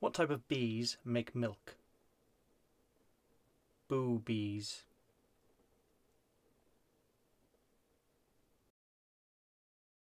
What type of bees make milk? Boobies.